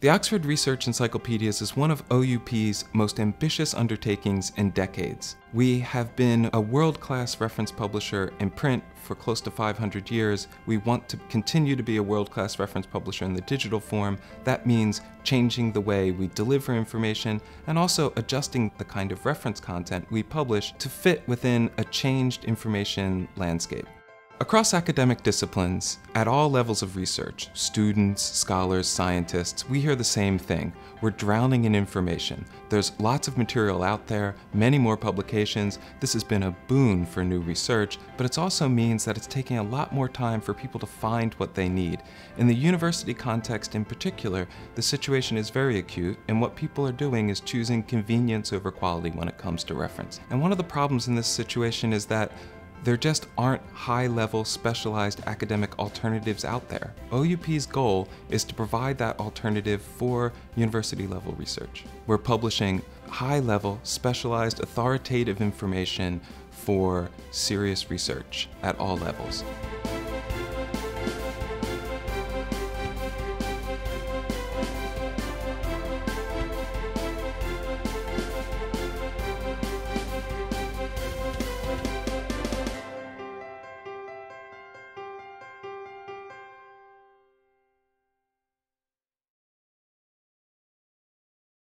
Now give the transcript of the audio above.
The Oxford Research Encyclopedias is one of OUP's most ambitious undertakings in decades. We have been a world-class reference publisher in print for close to 500 years. We want to continue to be a world-class reference publisher in the digital form. That means changing the way we deliver information and also adjusting the kind of reference content we publish to fit within a changed information landscape. Across academic disciplines, at all levels of research, students, scholars, scientists, we hear the same thing. We're drowning in information. There's lots of material out there, many more publications. This has been a boon for new research, but it also means that it's taking a lot more time for people to find what they need. In the university context in particular, the situation is very acute, and what people are doing is choosing convenience over quality when it comes to reference. And one of the problems in this situation is that there just aren't high-level specialized academic alternatives out there. OUP's goal is to provide that alternative for university-level research. We're publishing high-level, specialized, authoritative information for serious research at all levels.